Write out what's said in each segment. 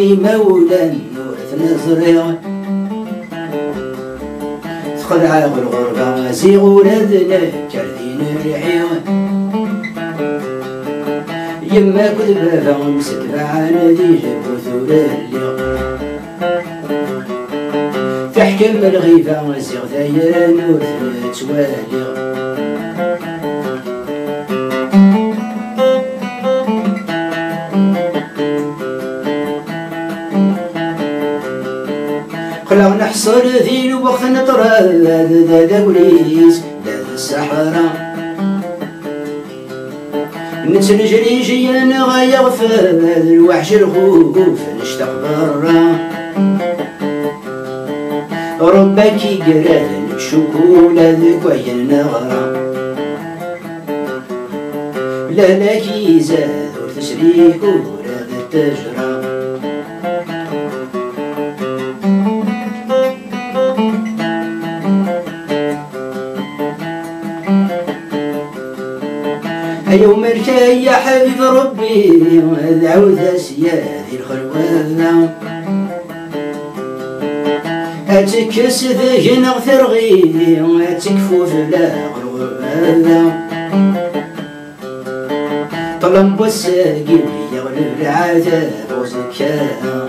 موثني مولا. نورث نزريغ تخدع بالغربة زيغ ولادنا كردين الرحيوان يما كنت بابا مسكبع نادي جبو ثورة تحكم الغيبة زيغ ثاير نورث توالي خلا نحصل ذي الوقت نطرى ذا ذا وليس ذا الصحراء نتنجري جيان غيغفر الوحش الخوف نشتاق برا ربك يقرأ ذك وين نغرا. لا لا كي زاد ورتشريك ولا تجرى يوم الكي يا حبيب ربي دعوة سيادي الخلوة هاتكس ذهن غثرغي هاتكفو فلا غلوة طلم بوساقي يغلب العذاب وزكاها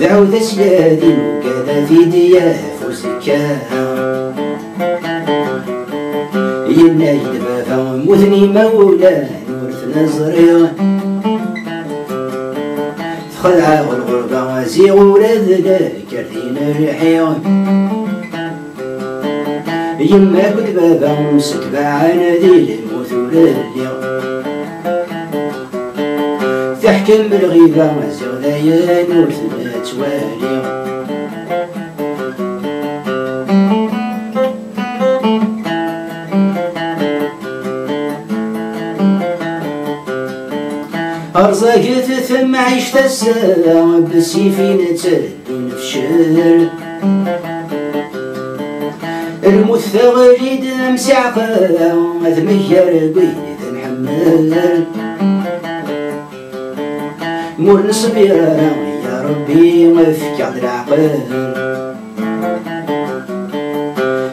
دعوة سيادي وكذا في دياف وزكاها ينايد بابا موثني مولا نورث نزريغ تخلع الغربة زيغ ولادنا كرثين الرحيغ يما كنت بابا مستبع نادي الموت ولادي تحكم بالغيبة زيغ ذايا نورث توالي أرزقت ثم عشت السلام بالسيفين تدين فشل الموت ثغريد مسعقة ذمير بيد محمد. مور نصبر يا ربي وفك عبد العقل.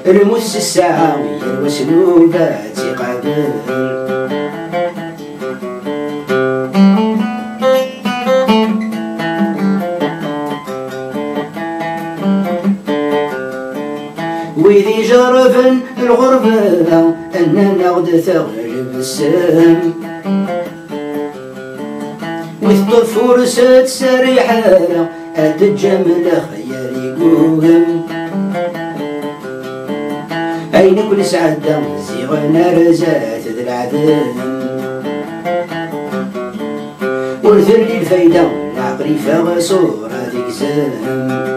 الموت الساعة والوسلوبات قابل ويدي جرفن الغربة أننا غد ثغلب السام وثطف فرسة سريحة أد الجمل خيالي قوهم أين كل سعادة زيغنا رزات ذي العذاب ورثر لي الفايدة العقري فغ صورة ذيك زام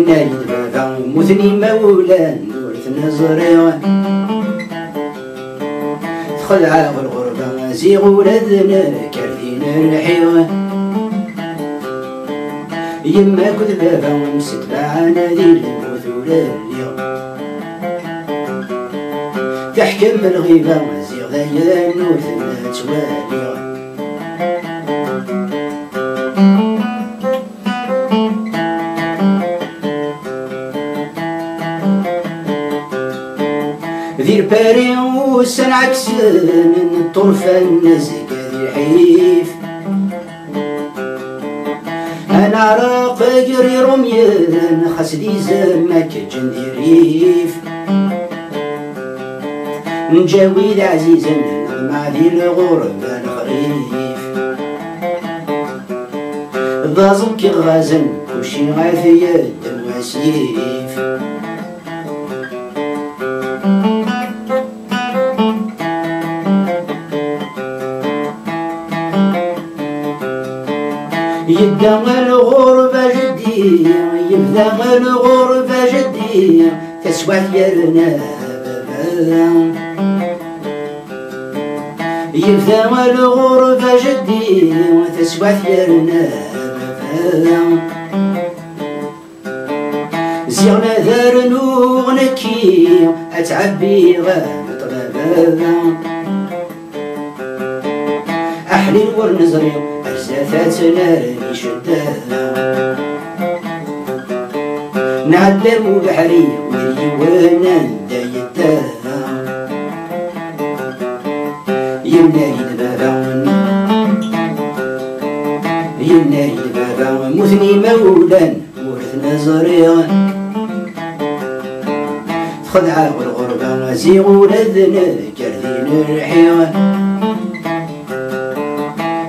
ينايد بابا موثني مولا نورث نزريغ تخلع الغربة زيغ ولدنا كرثين الحيوة يما كنت بابا مستبع نادي الموت ولاليغ تحكم الغيبة زيغ ذايا نورث تواليغ ذي الباري وسن عكسن الطرفة النزق ذي أنا راق جري رميان خسدي زمك جندي ريف. نجاوي عزيزا مع ذي الغربة الخريف. كي غازن وشي غاثية الدم وسيف يبدا الغربة جدي تسوى يرنا يبدا الغربة جدي وتسوى يرنا بابا زيغنا ذار نغنكي أتعبي غام طلبا أحلي الور نزري أجزافات ناري شدا نعلم بحري ولي وأنا دايتا يمنا يدبابا يمنا يدبابا مثني مولا ورث نزري خدعة والغربة زيغ ولدنا كردين الرحيوان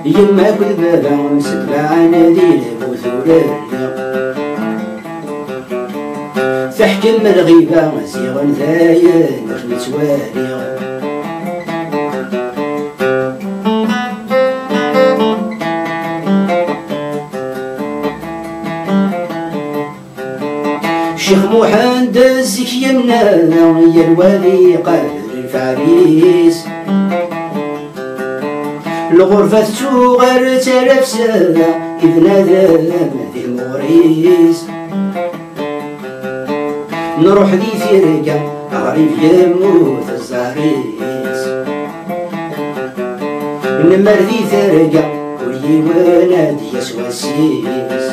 يما كل بابا ستبع نادي بوثور فحكم الغيبة زيغ ذايا نخ متوالي شيخ محمد الزكينا يا الوالي قادر الفاريس الغرفة تشوغر تلف سنة إذ نادى ذي المغريس نروح ذي فرقة غريب يموت الزاريس نمر ذي فرقة ولي ونادي يسوى السيس.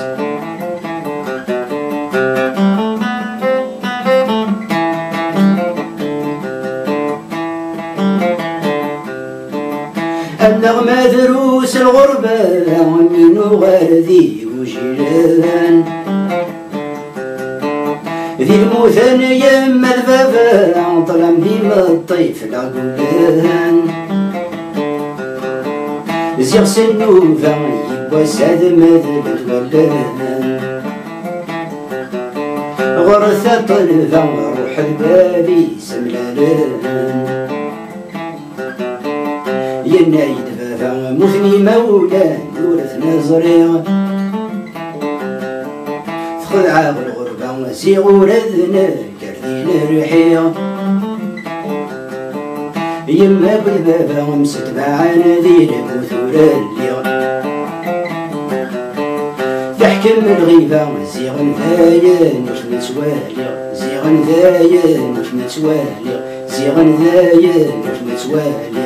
النغمة دروس الغربة من غردي وجيران الموثن يما البابا طلم ديما الطيف العقلان زيغ سنوفا يبوا ساد مذب تولان غرثة طلفا روح البابي سملالان ينايد بابا مثني مولا نورث نزري خدعة بالغربة سيغور ذنا كردين الرحية يما بالبابا ومست معانا ذي المثورة اللي تحكم الغيبة زيغن ذايا نوش متوالي. زيغن ذايا نوش متوالي. زيغن ذايا نوش متوالي.